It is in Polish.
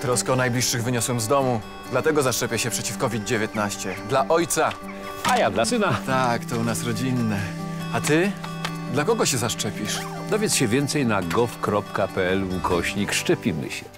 Troskę o najbliższych wyniosłem z domu, dlatego zaszczepię się przeciw COVID-19. Dla ojca. A ja dla syna. Tak, to u nas rodzinne. A ty? Dla kogo się zaszczepisz? Dowiedz się więcej na gov.pl ukośnik szczepimy się.